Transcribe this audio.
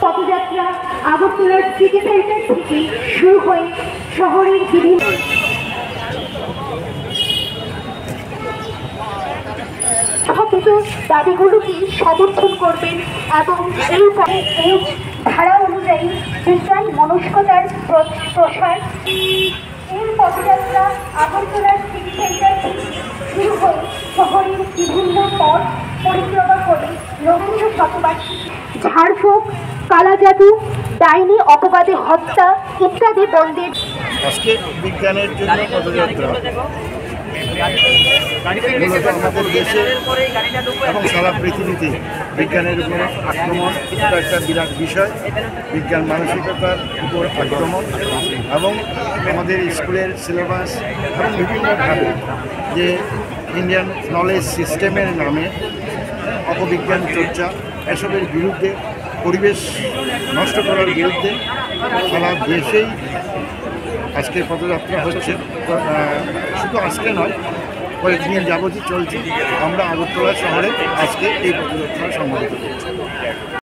পদযাত্রা আগরতলার city centre থেকে শুরু হয়ে শহরের বিভিন্ন দাবিগুলোকে সমর্থন করবেন এবং এই ধারা অনুযায়ী বিজ্ঞান মনস্কতার প্র- প্রসার। এই পদযাত্রা আগরতলার সিটি সেন্টার শুরু হয়ে শহরের বিভিন্ন পথ পরিক্রমা করে রবীন্দ্র শতবার্ষিকী। ঝাড়ফুঁক, কালাজাদু, ডাইনি অপবাদে হত্যা ইত্যাদি বন্ধের আজকে বিজ্ঞানের জন্য পদযাত্রা। মূলত আমাদের দেশে এবং সারা পৃথিবীতে বিজ্ঞানের উপর আক্রমণ এটা একটা বিরাট বিষয়। বিজ্ঞান মানসিকতার উপর আক্রমণ এবং আমাদের স্কুলের সিলেবাস এবং বিভিন্নভাবে যে ইন্ডিয়ান নলেজ সিস্টেমের নামে অপবিজ্ঞান চর্চা, এসবের বিরুদ্ধে, পরিবেশ নষ্ট করার বিরুদ্ধে সারা দেশেই আজকে পদযাত্রা হচ্ছে। শুধু আজকে নয় কয়েকদিন যাবতীয় চলছে। আমরা আগরতলা শহরে আজকে এই প্রতিরক্ষা সংগঠিত করছি